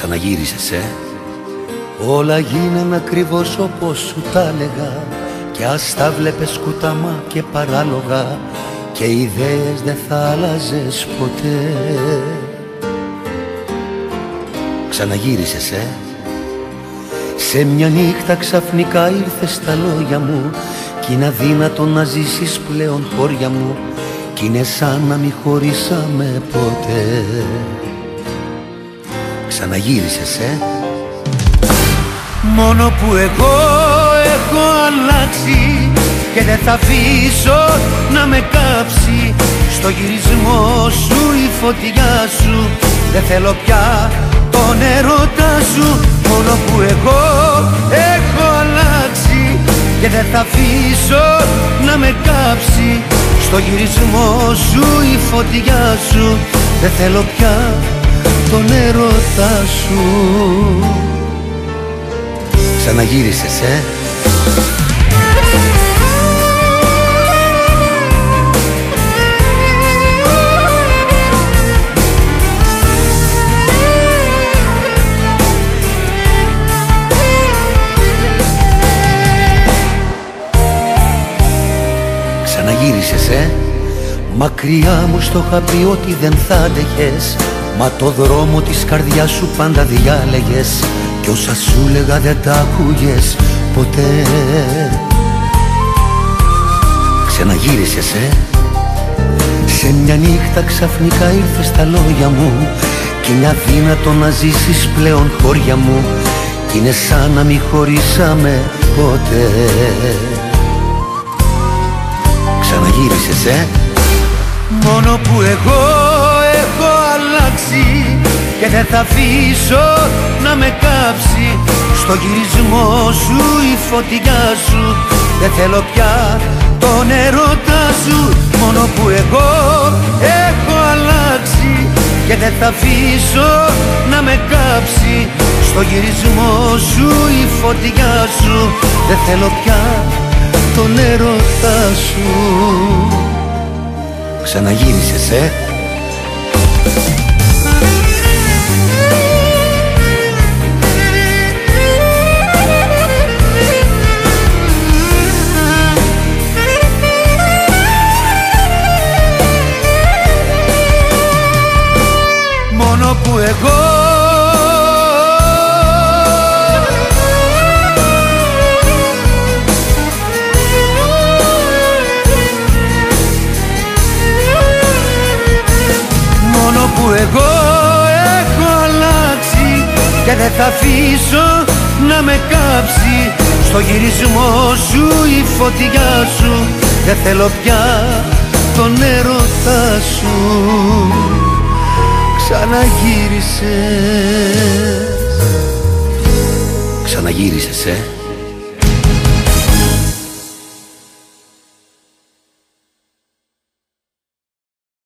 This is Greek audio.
Ξαναγύρισες, ε; Όλα γίνανε ακριβώς όπως σου τα έλεγα. Κι ας τα βλέπες κουταμά και παράλογα Και ιδέες δεν θα άλλαζες ποτέ. Ξαναγύρισες, ε; Σε μια νύχτα ξαφνικά ήρθες στα λόγια μου Κι είναι αδύνατο να ζήσεις πλέον χώρια μου Κι είναι σαν να μη χωρίσαμε ποτέ Ξαναγύρισες, ε; Μόνο που εγώ έχω αλλάξει Και δεν θα αφήσω να με κάψει. Στο γυρισμό σου η φωτιά σου Δεν θέλω πια τον έρωτά σου. Μόνο που εγώ έχω αλλάξει Και δεν θα αφήσω να με κάψει. Στο γυρισμό σου η φωτιά σου Δεν θέλω πια τον έρωτά σου. Ξαναγύρισες, ε; Ξαναγύρισες, ε; Μακριά μου στο είχα πει ότι δεν θα άντεχες Μα το δρόμο της καρδιάς σου πάντα διάλεγες κι όσα σου λέγα δεν τα άκουγες ποτέ. Ξαναγύρισες ε. Σε μια νύχτα ξαφνικά ήρθες στα λόγια μου Κι είναι αδύνατο να ζήσεις πλέον χώρια μου Κι είναι σαν να μη χωρίσαμε ποτέ. Ξαναγύρισες ε. Μόνο που εγώ έχω αλλάξει και δεν θα αφήσω να με κάψει. Στο γυρισμό σου η φωτιά σου Δεν θέλω πια τον έρωτά σου. Μόνο που εγώ έχω αλλάξει Και δεν θα αφήσω να με κάψει. Στο γυρισμό σου η φωτιά σου Δεν θέλω πια τον έρωτά σου. Ξαναγύρισες ε που εγώ. Μόνο που εγώ έχω αλλάξει και δεν θα αφήσω να με κάψει. Στο γυρισμό σου η φωτιά σου δεν θέλω πια τον έρωτά σου Ξαναγύρισες. Ξαναγύρισες ε